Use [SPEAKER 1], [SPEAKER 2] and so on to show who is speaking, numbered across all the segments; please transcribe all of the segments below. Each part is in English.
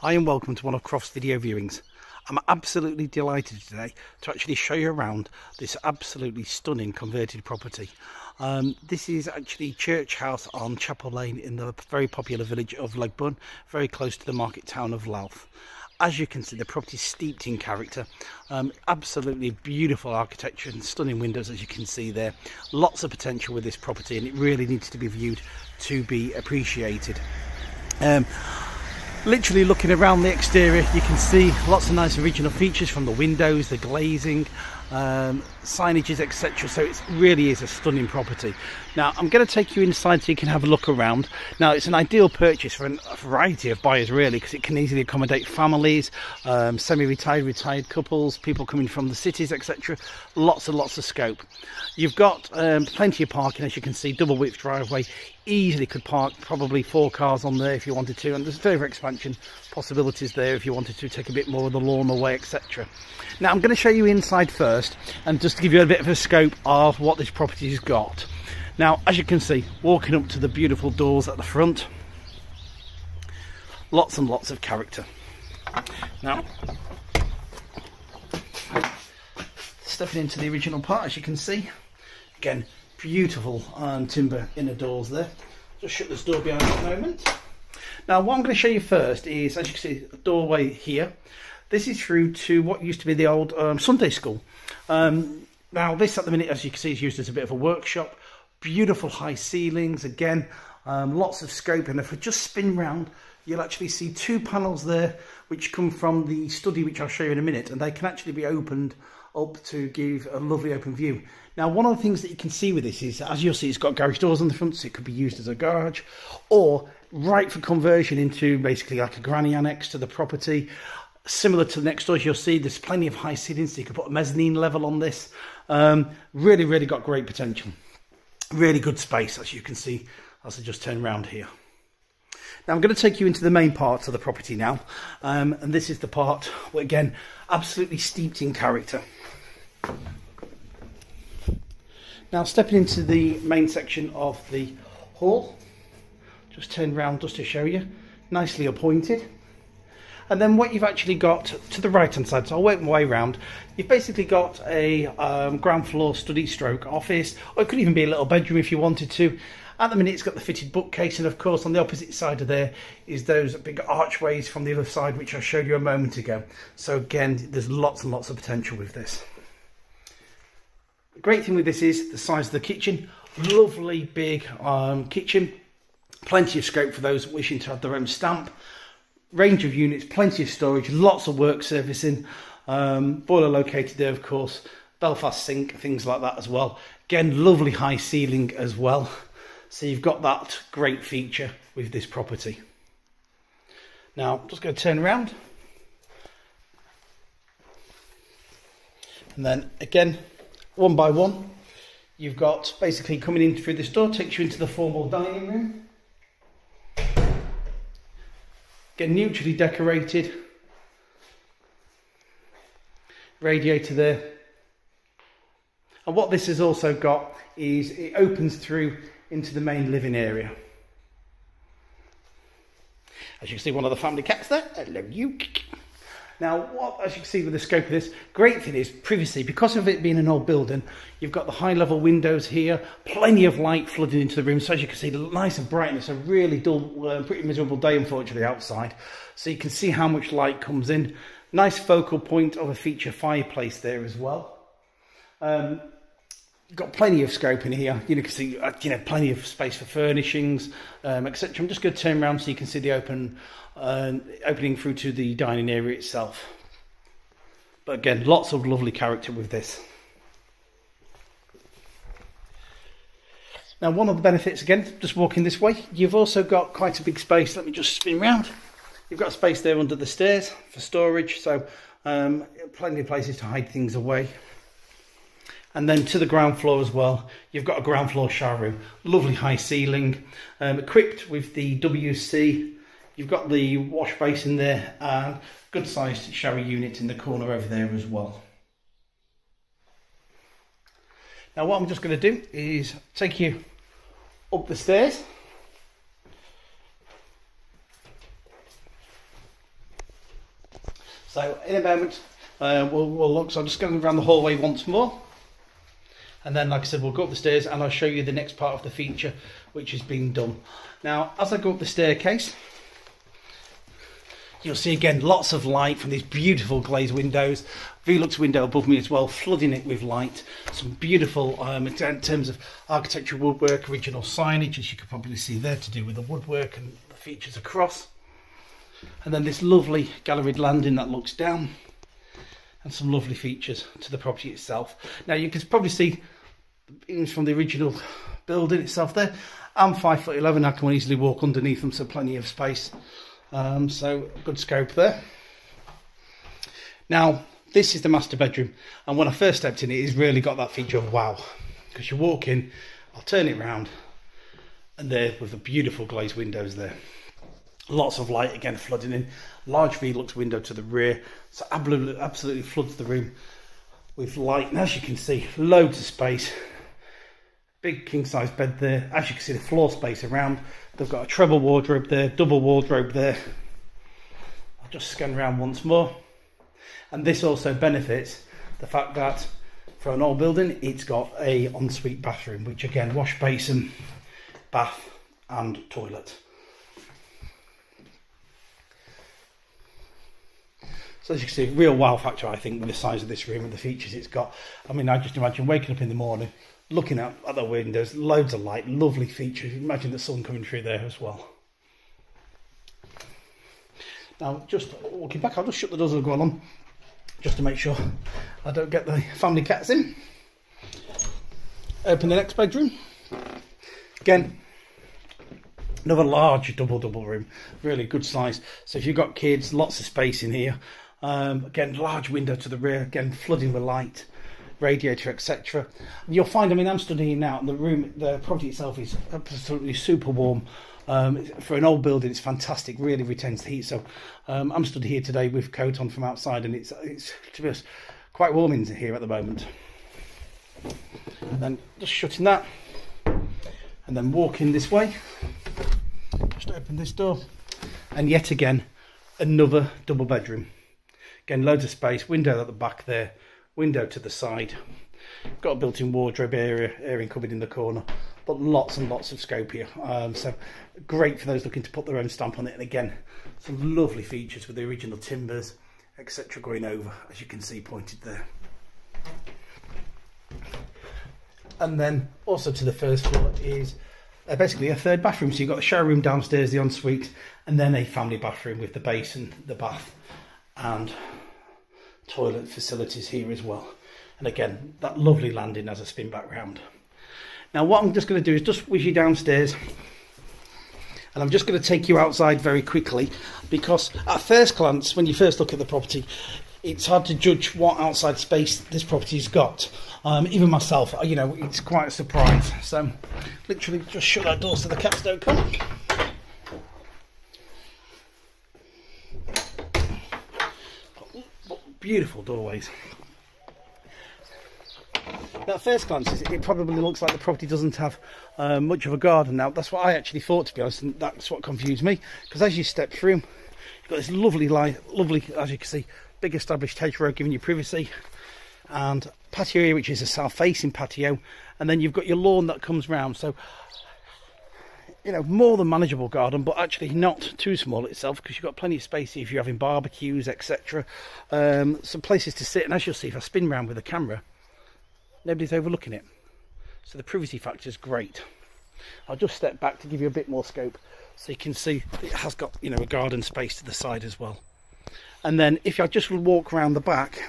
[SPEAKER 1] Hi and welcome to one of Croft's video viewings. I'm absolutely delighted today to actually show you around this absolutely stunning converted property. Um, this is actually Church House on Chapel Lane in the very popular village of Legbourne, very close to the market town of Louth. As you can see, the property is steeped in character. Um, absolutely beautiful architecture and stunning windows, as you can see there. Lots of potential with this property, and it really needs to be viewed to be appreciated. Um, literally looking around the exterior you can see lots of nice original features from the windows the glazing um, signages etc so it really is a stunning property. Now I'm going to take you inside so you can have a look around. Now it's an ideal purchase for a variety of buyers really because it can easily accommodate families um, semi-retired retired couples people coming from the cities etc lots and lots of scope. You've got um, plenty of parking as you can see double width driveway easily could park probably four cars on there if you wanted to and there's further expansion possibilities there if you wanted to take a bit more of the lawn away etc now I'm going to show you inside first and just to give you a bit of a scope of what this property has got. Now as you can see walking up to the beautiful doors at the front lots and lots of character. Now stepping into the original part as you can see again beautiful iron timber inner doors there. Just shut this door behind at the moment. Now what I'm going to show you first is as you can see a doorway here. This is through to what used to be the old um, Sunday school. Um, now this at the minute as you can see is used as a bit of a workshop. Beautiful high ceilings again um, lots of scope. And if we just spin round you'll actually see two panels there which come from the study which I'll show you in a minute. And they can actually be opened up to give a lovely open view. Now, one of the things that you can see with this is, as you'll see, it's got garage doors on the front, so it could be used as a garage, or right for conversion into basically like a granny annex to the property. Similar to the next doors, you'll see there's plenty of high ceilings, so you could put a mezzanine level on this. Um, really, really got great potential. Really good space, as you can see, as I just turn around here. Now I'm going to take you into the main parts of the property now, um, and this is the part, where, again, absolutely steeped in character. Now stepping into the main section of the hall, just turn round just to show you, nicely appointed. And then what you've actually got to the right hand side, so I'll work my way around, you've basically got a um, ground floor study stroke office, or it could even be a little bedroom if you wanted to. At the minute it's got the fitted bookcase and of course on the opposite side of there is those big archways from the other side which I showed you a moment ago. So again there's lots and lots of potential with this. The great thing with this is the size of the kitchen. Lovely big um, kitchen. Plenty of scope for those wishing to have their own stamp. Range of units, plenty of storage, lots of work servicing. Um, boiler located there, of course. Belfast sink, things like that as well. Again, lovely high ceiling as well. So you've got that great feature with this property. Now, just going to turn around. And then again, one by one, you've got basically coming in through this door, takes you into the formal dining room. Again, neutrally decorated. Radiator there. And what this has also got is it opens through into the main living area. As you can see, one of the family cats there. Hello, you. Now, what, as you can see with the scope of this, great thing is privacy. Because of it being an old building, you've got the high level windows here, plenty of light flooding into the room. So as you can see, nice and bright. It's a really dull, uh, pretty miserable day, unfortunately, outside. So you can see how much light comes in. Nice focal point of a feature fireplace there as well. Um, got plenty of scope in here. You know, can see uh, you know plenty of space for furnishings, um, etc. I'm just going to turn around so you can see the open uh, opening through to the dining area itself. But again, lots of lovely character with this. Now, one of the benefits, again, just walking this way, you've also got quite a big space. Let me just spin round. You've got space there under the stairs for storage, so um, plenty of places to hide things away. And then to the ground floor as well, you've got a ground floor shower room. Lovely high ceiling, um, equipped with the WC. You've got the wash basin there and good sized shower unit in the corner over there as well. Now what I'm just going to do is take you up the stairs. So in a moment, uh, we'll, we'll look. So I'm just going around the hallway once more. And then, like I said, we'll go up the stairs and I'll show you the next part of the feature, which is being done. Now, as I go up the staircase, you'll see again lots of light from these beautiful glazed windows. Velux window above me as well, flooding it with light. Some beautiful, um, in terms of architectural woodwork, original signage, as you can probably see there, to do with the woodwork and the features across. And then this lovely galleried landing that looks down and some lovely features to the property itself. Now you can probably see from the original building itself there. I'm five foot eleven. I can easily walk underneath them, so plenty of space. Um, so good scope there. Now this is the master bedroom, and when I first stepped in, it has really got that feature of wow, because you walk in, I'll turn it around, and there with the beautiful glazed windows there. Lots of light again flooding in. Large Velux window to the rear, so absolutely, absolutely floods the room with light. And as you can see, loads of space. Big king size bed there. As you can see, the floor space around. They've got a treble wardrobe there, double wardrobe there. I'll just scan around once more. And this also benefits the fact that for an old building, it's got a ensuite bathroom, which again, wash basin, bath and toilet. So as you can see, real wow factor, I think, with the size of this room and the features it's got. I mean, I just imagine waking up in the morning, looking out at the windows, loads of light, lovely features. Imagine the sun coming through there as well. Now, just walking back, I'll just shut the doors and go along, just to make sure I don't get the family cats in. Open the next bedroom. Again, another large double double room really good size so if you've got kids lots of space in here um, again, large window to the rear, again flooding with light, radiator, etc. You'll find, I mean, I'm studying now, and the room, the property itself is absolutely super warm. Um, for an old building, it's fantastic. Really retains the heat. So um, I'm stood here today with coat on from outside, and it's it's to be honest, quite warm in here at the moment. And then just shutting that, and then walking this way. Just open this door, and yet again, another double bedroom. Again, loads of space, window at the back there, window to the side. Got a built-in wardrobe area, airing cupboard in the corner, but lots and lots of scope here. Um, so great for those looking to put their own stamp on it. And again, some lovely features with the original timbers, etc. going over, as you can see pointed there. And then also to the first floor is uh, basically a third bathroom. So you've got the shower room downstairs, the ensuite, and then a family bathroom with the basin, the bath, and toilet facilities here as well. And again, that lovely landing as a spin back round. Now what I'm just going to do is just wish you downstairs and I'm just going to take you outside very quickly because at first glance, when you first look at the property, it's hard to judge what outside space this property's got. Um, even myself, you know, it's quite a surprise. So literally just shut that door so the cats don't come. Beautiful doorways. Now, at first glance, it probably looks like the property doesn't have uh, much of a garden. Now, that's what I actually thought, to be honest, and that's what confused me. Because as you step through, you've got this lovely, lovely, as you can see, big established hedgerow giving you privacy, and patio area, which is a south-facing patio, and then you've got your lawn that comes round. So you know, more than manageable garden, but actually not too small itself because you've got plenty of space if you're having barbecues, etc. Um, some places to sit, and as you'll see, if I spin around with the camera, nobody's overlooking it. So the privacy factor is great. I'll just step back to give you a bit more scope so you can see it has got, you know, a garden space to the side as well. And then if I just walk around the back,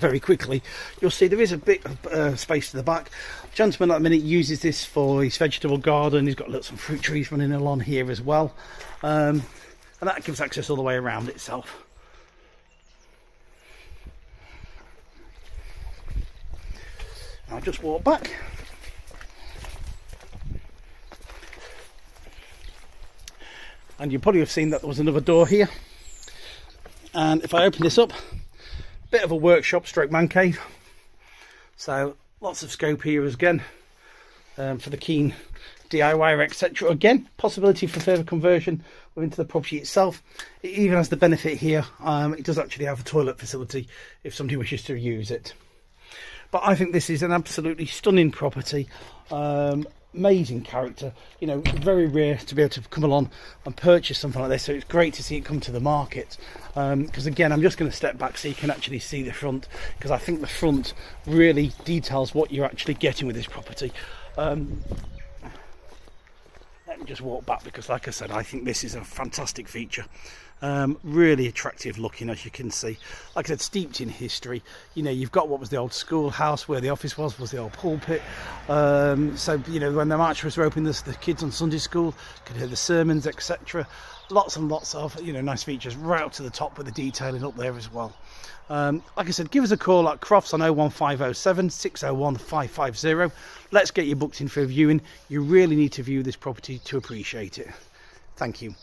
[SPEAKER 1] very quickly, you'll see there is a bit of uh, space to the back. Gentleman at the minute uses this for his vegetable garden. He's got lots of fruit trees running along here as well. Um, and that gives access all the way around itself. I'll just walk back. And you probably have seen that there was another door here. And if I open this up, bit of a workshop stroke man cave so lots of scope here as again um, for the keen DIY, etc. Again, possibility for further conversion into the property itself. It even has the benefit here, um, it does actually have a toilet facility if somebody wishes to use it. But I think this is an absolutely stunning property. Um, amazing character. You know, very rare to be able to come along and purchase something like this. So it's great to see it come to the market. Because um, again, I'm just going to step back so you can actually see the front. Because I think the front really details what you're actually getting with this property. Um, me just walk back because, like I said, I think this is a fantastic feature. Um, really attractive looking, as you can see. Like I said, steeped in history. You know, you've got what was the old schoolhouse where the office was, was the old pulpit. Um, so, you know, when the marchers were open, the kids on Sunday school could hear the sermons, etc. Lots and lots of, you know, nice features right up to the top with the detailing up there as well. Um, like I said, give us a call at Crofts on 01507 601 550. Let's get you booked in for a viewing. You really need to view this property to appreciate it. Thank you.